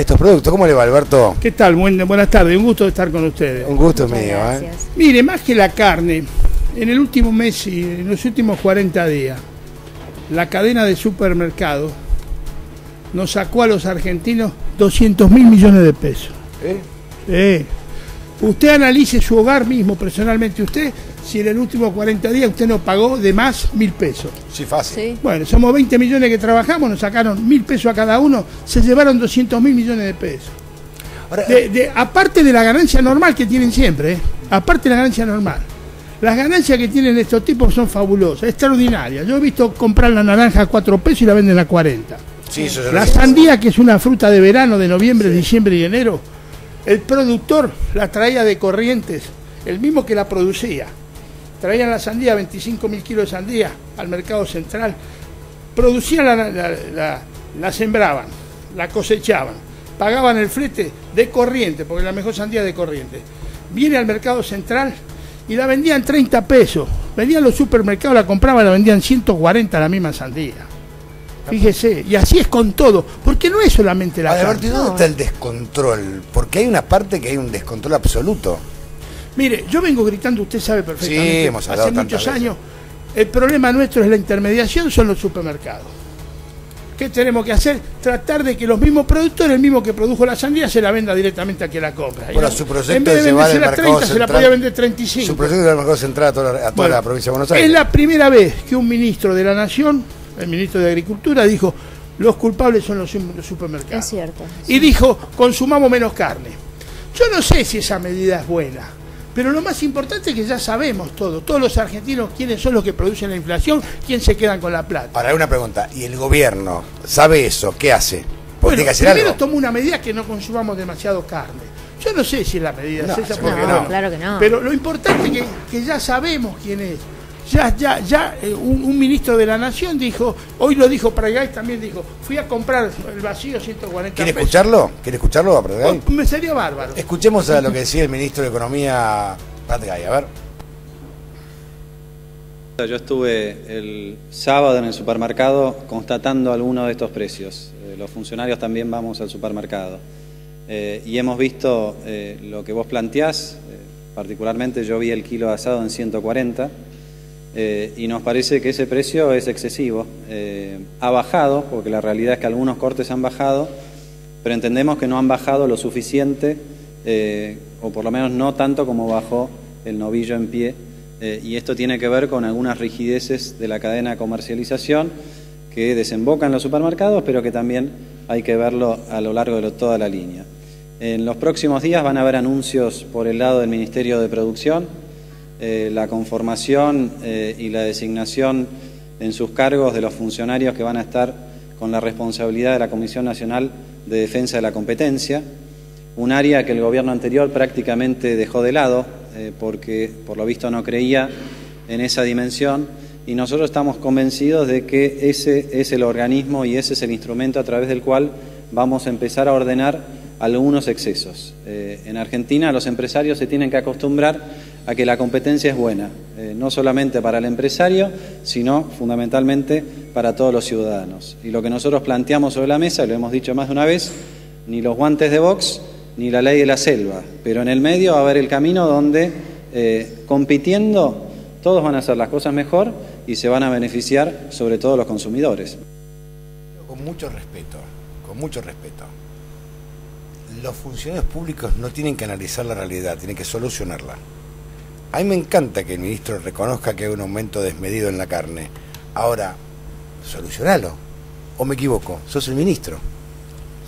estos productos. ¿Cómo le va, Alberto? ¿Qué tal? buenas tardes, un gusto estar con ustedes. Un gusto mío. ¿eh? Mire, más que la carne, en el último mes y en los últimos 40 días, la cadena de supermercados nos sacó a los argentinos 200 mil millones de pesos. ¿Eh? Usted analice su hogar mismo, personalmente usted, si en el último 40 días usted no pagó de más mil pesos. Sí, fácil. Bueno, somos 20 millones que trabajamos, nos sacaron mil pesos a cada uno, se llevaron 200 mil millones de pesos. aparte de la ganancia normal que tienen siempre, ¿eh? aparte de la ganancia normal. Las ganancias que tienen estos tipos son fabulosas, extraordinarias. Yo he visto comprar la naranja a 4 pesos y la venden a 40. Sí, eso la sandía, que es una fruta de verano, de noviembre, diciembre y enero, el productor la traía de Corrientes, el mismo que la producía. Traían la sandía, 25 mil kilos de sandía al mercado central. Producían la, la, sembraban, la cosechaban, pagaban el flete de corriente, porque la mejor sandía de corriente. Viene al mercado central y la vendían 30 pesos. Vendían los supermercados, la compraban, la vendían 140 la misma sandía. Fíjese, y así es con todo, porque no es solamente la Ver, ¿dónde está el descontrol? Porque hay una parte que hay un descontrol absoluto. Mire, yo vengo gritando, usted sabe perfectamente, sí, hemos hace muchos años, el problema nuestro es la intermediación, son los supermercados. ¿Qué tenemos que hacer? Tratar de que los mismos productores, el mismo que produjo la sandía, se la venda directamente a quien la compra. Bueno, su proyecto en vez de, venderse la 30, se la podía vender 35. Su proyecto del mercado central a toda, a toda la provincia de Buenos Aires. Es la primera vez que un ministro de la Nación el ministro de Agricultura, dijo, los culpables son los, supermercados. Es cierto. Y dijo, consumamos menos carne. Yo no sé si esa medida es buena, pero lo más importante es que ya sabemos todo, todos los argentinos quiénes son los que producen la inflación, quién se quedan con la plata. Ahora, una pregunta, ¿y el gobierno sabe eso? ¿Qué hace? Bueno, primero tomó una medida que no consumamos demasiado carne. Yo no sé si la medida es esa, no, claro que no. Pero lo importante es que, que ya sabemos quién es ya, ya, ya eh, un, ministro de la Nación dijo, hoy lo dijo Pragai, también dijo, fui a comprar el vacío 140 ¿Quiere escucharlo? ¿Quiere escucharlo a oh, me sería bárbaro. Escuchemos a lo que decía el ministro de Economía, Pragai, a ver. Yo estuve el sábado en el supermercado constatando algunos de estos precios. Eh, los funcionarios también vamos al supermercado. Eh, y hemos visto lo que vos planteás, particularmente yo vi el kilo de asado en 140 eh, y nos parece que ese precio es excesivo. Eh, ha bajado, porque la realidad es que algunos cortes han bajado, pero entendemos que no han bajado lo suficiente, eh, o por lo menos no tanto como bajó el novillo en pie, y esto tiene que ver con algunas rigideces de la cadena de comercialización que desembocan los supermercados, pero que también hay que verlo a lo largo de toda la línea. En los próximos días van a haber anuncios por el lado del Ministerio de Producción, eh, la conformación eh, y la designación en sus cargos de los funcionarios que van a estar con la responsabilidad de la Comisión Nacional de Defensa de la Competencia, un área que el gobierno anterior prácticamente dejó de lado eh, porque por lo visto no creía en esa dimensión y nosotros estamos convencidos de que ese es el organismo y ese es el instrumento a través del cual vamos a empezar a ordenar algunos excesos. en Argentina los empresarios se tienen que acostumbrar a que la competencia es buena, eh, no solamente para el empresario, sino fundamentalmente para todos los ciudadanos. Y lo que nosotros planteamos sobre la mesa, lo hemos dicho más de una vez, ni los guantes de box, ni la ley de la selva, pero en el medio va a haber el camino donde, eh, compitiendo, todos van a hacer las cosas mejor y se van a beneficiar sobre todo los consumidores. Con mucho respeto, con mucho respeto. Los funcionarios públicos no tienen que analizar la realidad, tienen que solucionarla. A mí me encanta que el ministro reconozca que hay un aumento desmedido en la carne. Ahora, solucionalo. ¿O me equivoco? Sos el ministro.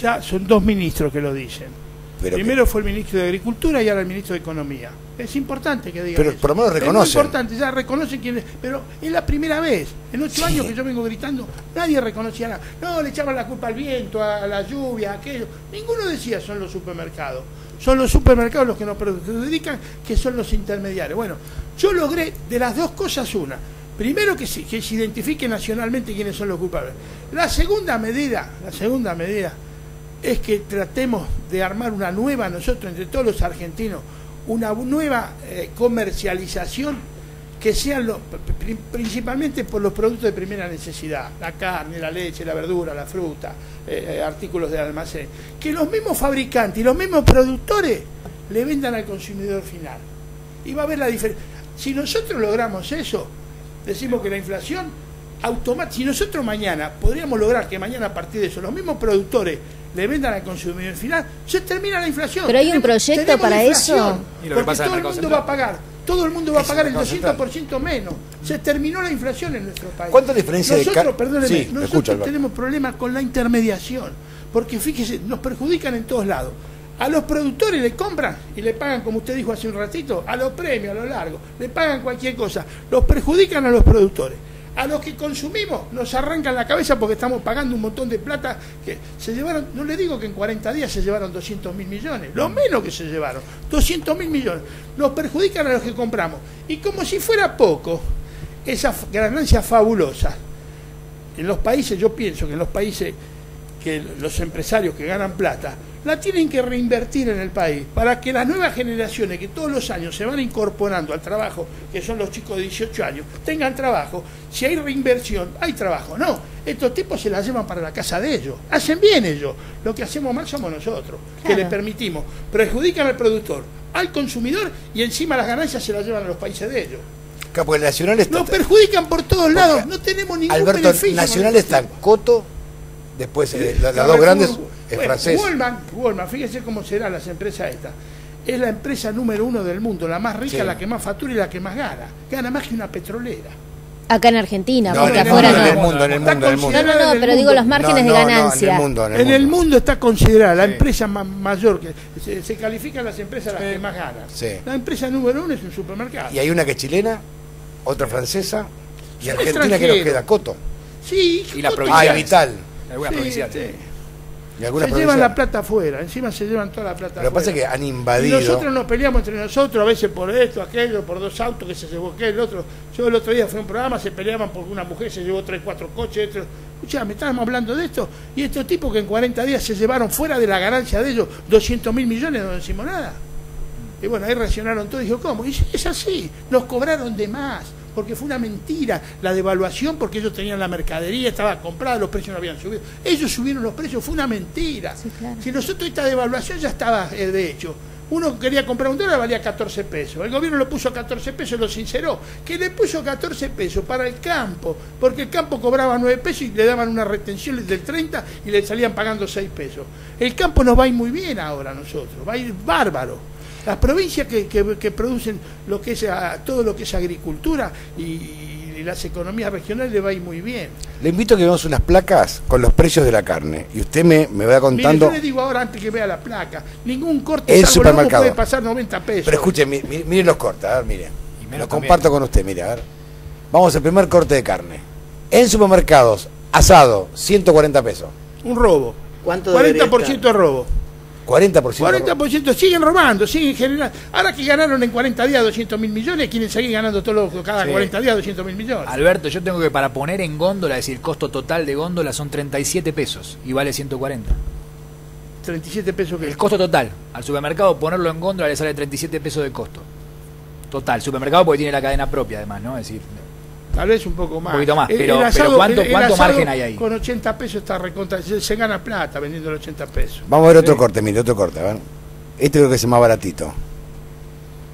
Ya son dos ministros que lo dicen. Primero fue el ministro de Agricultura y ahora el ministro de Economía. Es importante que digan Pero por lo menos reconocen. Es importante, ya reconocen quién es. Pero es la primera vez. En ocho años que yo vengo gritando, nadie reconocía nada. No, le echaban la culpa al viento, a la lluvia, a aquello. Ninguno decía son los supermercados son los supermercados los que nos perjudican, que son los intermediarios. Bueno, yo logré de las dos cosas una. Primero que se, que se identifique nacionalmente quiénes son los culpables. La segunda medida, la segunda medida es que tratemos de armar una nueva, nosotros entre todos los argentinos, una nueva eh, comercialización que sean principalmente por los productos de primera necesidad, la carne, la leche, la verdura, la fruta, eh, eh, artículos de almacén, que los mismos fabricantes y los mismos productores le vendan al consumidor final. Y va a haber la diferencia. Si nosotros logramos eso, decimos que la inflación automática, si nosotros mañana podríamos lograr que mañana a partir de eso los mismos productores le vendan al consumidor final, se termina la inflación. Pero hay un proyecto tenemos para eso. Y lo que Porque todo el mundo va a pagar, todo el mundo va a pagar el el Mercado 200% menos. Se terminó la inflación en nuestro país. ¿Cuánta diferencia de nosotros, perdóneme, Sí, nosotros escucho, tenemos problemas con la intermediación, porque fíjese, nos perjudican en todos lados. A los productores le compran y le pagan, como usted dijo hace un ratito, a los premios, a lo largo, le pagan cualquier cosa. Los perjudican a los productores. A los que consumimos nos arrancan la cabeza porque estamos pagando un montón de plata que se llevaron, no le digo que en 40 días se llevaron 200 mil millones, lo menos que se llevaron, 200 mil millones. Nos perjudican a los que compramos. Y como si fuera poco, esa f- ganancia fabulosa, en los países, yo pienso que en los países que los empresarios que ganan plata la tienen que reinvertir en el país para que las nuevas generaciones que todos los años se van incorporando al trabajo, que son los chicos de 18 años, tengan trabajo. Si hay reinversión, hay trabajo. No, estos tipos se la llevan para la casa de ellos. Hacen bien ellos. Lo que hacemos mal somos nosotros, que Claro. le permitimos. Perjudican al productor, al consumidor y encima las ganancias se las llevan a los países de ellos. Porque el Nacional está. Nos perjudican por todos lados. No tenemos ningún Alberto, beneficio. Nacional está. Coto, después eh, la- las dos grandes es bueno, francés. Walmart, Walmart, fíjese cómo serán las empresas estas. Es la empresa número uno del mundo, la más rica, Sí. la que más factura y la que más gana. Gana más que una petrolera. Acá en Argentina, No, porque en el afuera mundo, en el no. mundo, en el mundo, en el mundo. No, no, no, pero digo los márgenes No, de no, no, en el ganancia. mundo, en el En el mundo. está considerada la Sí. empresa ma- mayor, que se, se califican las empresas las que más ganan. Sí. La empresa número uno es un supermercado. Y hay una que es chilena, otra francesa y Argentina que nos queda Coto. Sí, Y la otro- provincia. Ah, y Vital. Algunas Sí, provinciales. sí. Y algunas Se llevan la plata afuera, encima se llevan toda la plata Lo que pasa es afuera. que han Y invadido. nosotros nos peleamos entre nosotros, a veces por esto, aquello, por dos autos que se llevó aquel, el otro. Yo el otro día fui a un programa, se peleaban porque una mujer se llevó tres, cuatro coches. Otro. Escuchá, me estábamos hablando de esto. Y estos tipos que en 40 días se llevaron fuera de la ganancia de ellos 200 mil millones, no decimos nada. Y bueno, ahí reaccionaron todos y dijo, ¿cómo? Y es así, nos cobraron de más, porque fue una mentira la devaluación, porque ellos tenían la mercadería, estaba comprada, los precios no habían subido. Ellos subieron los precios, fue una mentira. Sí, claro. Si nosotros esta devaluación ya estaba eh, de hecho. Uno quería comprar un dólar, valía 14 pesos. El gobierno lo puso a 14 pesos, lo sinceró. Que le puso 14 pesos para el campo, porque el campo cobraba 9 pesos y le daban una retención del 30 y le salían pagando 6 pesos. El campo nos va a ir muy bien ahora a nosotros, va a ir bárbaro. Las provincias que, que- que producen lo que es ah, todo lo que es agricultura y, y las economías regionales le va a ir muy bien. Le invito a que veamos unas placas con los precios de la carne. Y usted me, me va Mire, contando. yo le digo ahora antes que vea la placa, ningún corte El supermercado. puede pasar 90 pesos. Pero escuche, mi- mi- mire los cortes, a ver, mire. Y menos Lo también. comparto con usted, mire, a ver. Vamos al primer corte de carne. En supermercados, asado, 140 pesos. un robo. ¿Cuánto debería 40% de robo. 40%. 40% siguen robando, siguen generando. Ahora que ganaron en 40 días 200 mil millones, quieren seguir ganando todos los, cada Sí. 40 días 200 mil millones. Alberto, yo tengo que para poner en góndola, es decir, el costo total de góndola son 37 pesos y vale 140. 37 pesos que El costo total, al supermercado ponerlo en góndola le sale 37 pesos de costo. Total, supermercado porque tiene la cadena propia además, ¿no? Es decir, Tal vez un poco más. Un poquito más, El- pero- el pero ¿cuánto- cuánto asado margen hay ahí? Con 80 pesos está recontra. Se, se gana plata vendiendo los 80 pesos. Vamos a ver otro corte, mire, otro corte, a ver. Este creo que es el más baratito.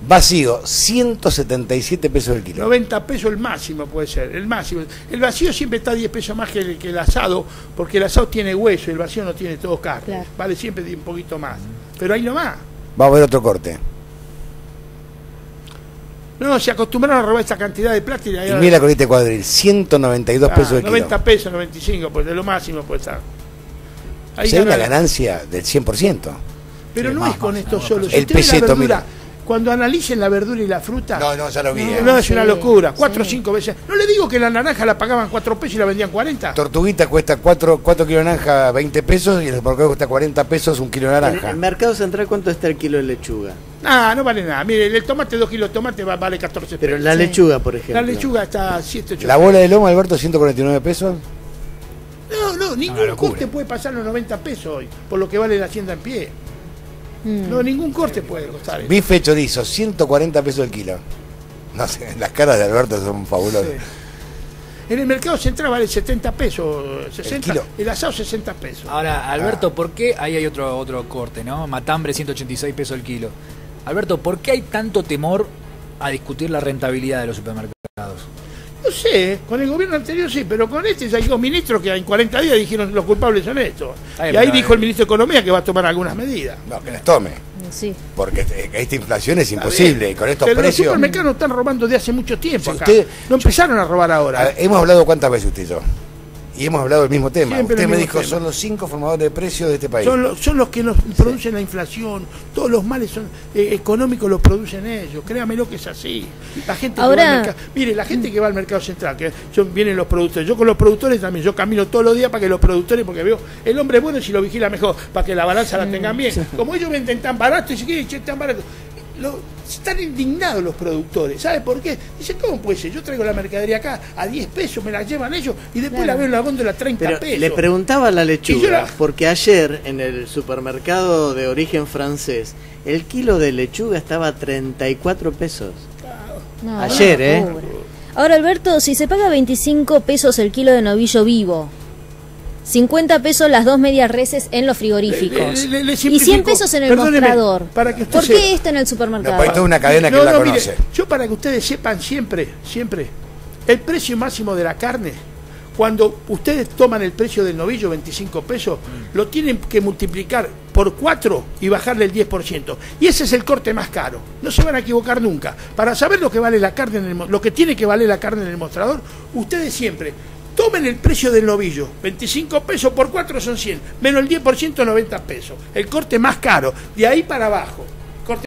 Vacío, 177 pesos el kilo. 90 pesos el máximo puede ser, el máximo. El vacío siempre está 10 pesos más que el, que el asado, porque el asado tiene hueso y el vacío no tiene todo carne. Claro. Vale siempre un poquito más. Pero ahí nomás. Vamos a ver otro corte. No, se acostumbraron a robar esta cantidad de plata y ahí Y mira la colita de cuadril, 192 Ah, pesos el 90 kilo. pesos, 95, pues de lo máximo puede estar. Ahí Si hay una ganan. ganancia del 100%. Pero no más, es con esto solo. Si El usted ve la peseto, verdura, mira. Cuando analicen la verdura y la fruta, No, no, ya lo vi. no, eh. no, es una locura. Cuatro o sí. cinco veces. No le digo que la naranja la pagaban 4 pesos y la vendían 40. Tortuguita cuesta 4, kilos de naranja 20 pesos y el supermercado cuesta 40 pesos un kilo de En naranja. el mercado central, ¿cuánto está el kilo de lechuga? Ah, no vale nada. Mire, el tomate, 2 kilos de tomate va- vale 14 pesos. Pero la Sí. lechuga, por ejemplo. La lechuga está a 7, 8 La bola de lomo, Alberto, 149 pesos. No, no, ningún corte puede pasar los 90 pesos hoy, por lo que vale la hacienda en pie. Mm. No, ningún corte puede costar eso. Bife chorizo, 140 pesos el kilo. No sé, las caras de Alberto son fabulosas. En el mercado central vale 70 pesos, 60, kilo. el, asado 60 pesos. Ahora, Alberto, ¿por qué? Ahí hay otro, otro corte, ¿no? Matambre 186 pesos el kilo. Alberto, ¿por qué hay tanto temor a discutir la rentabilidad de los supermercados? No sé, con el gobierno anterior sí, pero con este ya hay dos ministros que en 40 días dijeron los culpables son estos. Y ahí dijo eh, el ministro de Economía que va a tomar algunas medidas. No, que las tome. Sí. Porque este- esta inflación es imposible. y Con estos Pero los precios. supermercados nos están robando de hace mucho tiempo Sí, acá. usted- no empezaron a robar A ahora. ver, hemos hablado cuántas veces usted y yo. Y hemos hablado del mismo tema. Siempre usted me dijo, tema. son los cinco formadores de precios de este país. Son, los- son los que nos producen la inflación, todos los males son eh, económicos los producen ellos, créamelo que es así. La gente Ahora- que va al mercado, mire, la gente que va al mercado central, que son, vienen los productores, yo con los productores también, yo camino todos los días para que los productores, porque veo, el hombre bueno si lo vigila mejor, para que la balanza la tengan bien. Como ellos venden tan barato y se quieren che, tan barato. Lo- están indignados los productores, ¿sabe por qué? Dicen, ¿cómo puede ser? Yo traigo la mercadería acá a 10 pesos, me la llevan ellos y después la veo en la góndola a 30 Pero pesos. le preguntaba a la lechuga, la- porque ayer en el supermercado de origen francés, el kilo de lechuga estaba a 34 pesos. No, Ayer, ¿eh? Ahora, Alberto, si se paga 25 pesos el kilo de novillo vivo, 50 pesos las dos medias reses en los frigoríficos Le- le- le y 100 simplifico. pesos en el Perdóneme, mostrador, para que ¿por qué esto en el No, supermercado? pues esto es una cadena que No, la no, mire, conoce. yo para que ustedes sepan siempre, siempre, el precio máximo de la carne, cuando ustedes toman el precio del novillo, 25 pesos, lo tienen que multiplicar por 4 y bajarle el 10%. Y ese es el corte más caro. No se van a equivocar nunca. Para saber lo que vale la carne en el, lo que tiene que valer la carne en el mostrador, ustedes siempre tomen el precio del novillo, 25 pesos por 4 son 100, menos el 10% 90 pesos. El corte más caro, de ahí para abajo.